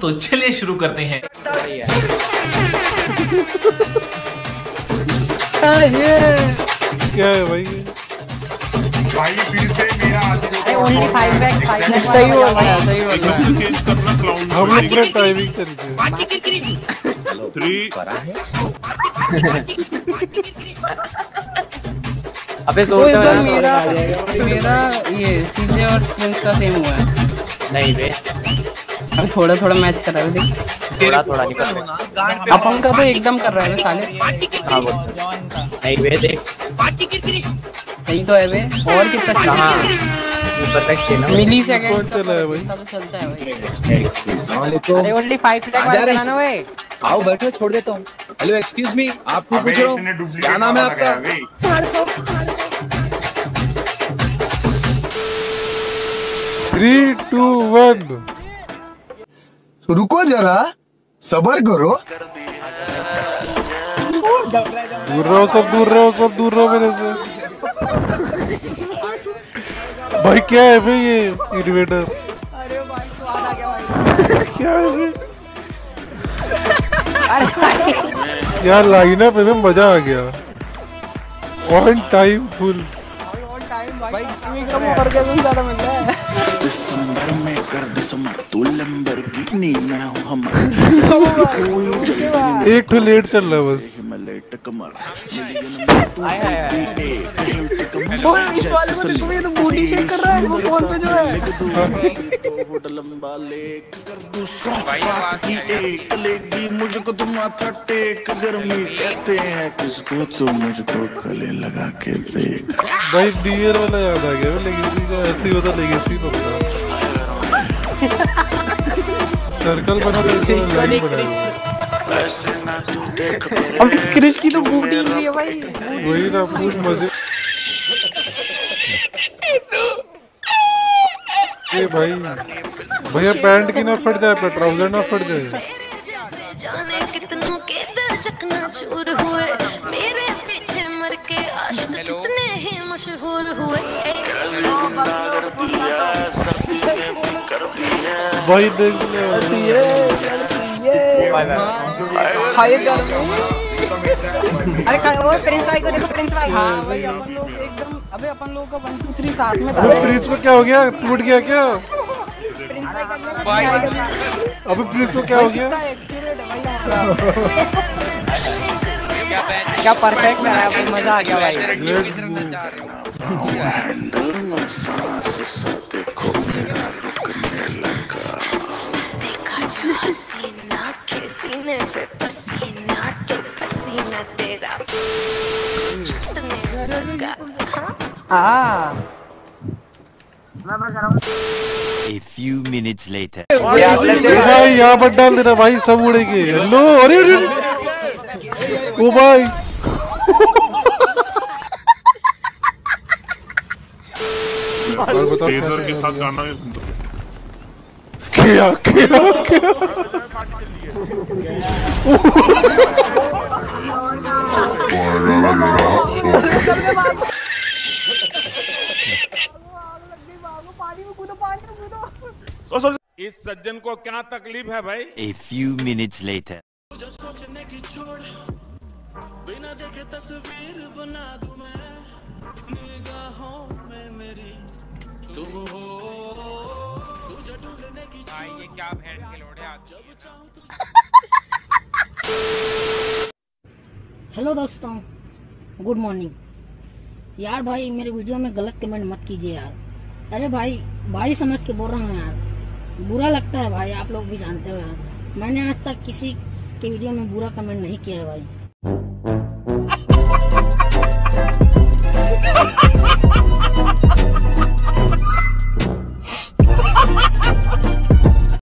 तो चलिए शुरू करते हैं। क्या है भाई भाई फिर से मेरा आदमी सही रहा है सही रहा है हम लोग पूरा टाइमिंग करेंगे अबे तो तो मेरा मेरा मेरा ये सीजे और प्रिंस का सेम हुआ है। नहीं बे। थोड़ा थोड़ा मैच कर रहा है देख। थोड़ा थोड़ा नहीं कर रहे। अपन का तो एकदम कर रहा है साले। हाँ बोल। नहीं बे देख। सही तो है बे और कितना परफेक्ट है ना। मिली सेकंड कौन चला है भाई। तो चलता है भाई। तो अरे ओनली फाइव बैक आ जा वाला चलाना भाई आओ बैठो छोड़ देता हूँ। हेलो एक्सक्यूज मी आपको पूछ रहा हूँ। क्या नाम है आपका। थ्री टू वन रुको जरा, सबर करो। दूर रहो सब, दूर रहो सब, दूर रहो मेरे से। भाई, क्या है भाई ये इन्वेटर क्या है यार लाइनअप में मज़ा आ गया। ऑन टाइम फुल दिसंबर में कर दिसंबर तू लंबर लंबरगिनी मैं हूँ हमारा। एक तो लेट चल रहा है बस। कमर। मिलियन में तू बीटे कहते कमर जैसे सली बूटी शेक कर रहा है वो फ़ोन पे जो है? तो होटल लंबा लेक कर दू सौ बात की एक लेगी मुझको तो माथा टेक गर्मी कहते हैं किसको तो मुझको गले लगा के देख। भाई डियर वाला याद आ गया लेगेसी का ऐसे ही होता लेगेसी होता। सर्कल बना तो लाइन बनाई तू देख। अब क्रिश की तो बूटी हुई है भाई। वही ना पूछ मज़े। ए भाई भैया पैंट की ना फट जाए पर ट्राउज़र ना फट जाए। जाने कितनों के चकना चूर हुए मेरे पीछे मर के आशिक कितने ही मशहूर हुए भाई देख ले अरे का- वो प्रिंस भाई को देखो प्रिंस भाई। हाँ भाई अपन लोग एकदम अबे अपन लोग का 1 2 3 साथ में अबे प्रिंस को क्या हो गया? टूट गया क्या? अबे प्रिंस को क्या हो गया? है क्या परफेक्ट है भाई मज़ा आ गया भाई। A few minutes later. ए भाई यहाँ पर डाल देना भाई सब उड़ेंगे। हेलो अरे अरे ओ भाई। और बताओ टेजर के साथ गाना क्या क्या क्या इस सज्जन को क्या तकलीफ़ है भाई? A A few minutes later. Hello दोस्तों. गुड मॉर्निंग यार भाई मेरे वीडियो में गलत कमेंट मत कीजिए यार। अरे भाई भाई समझ के बोल रहा हूँ यार। बुरा लगता है भाई, आप लोग भी जानते हो यार। मैंने आज तक किसी के वीडियो में बुरा कमेंट नहीं किया है भाई।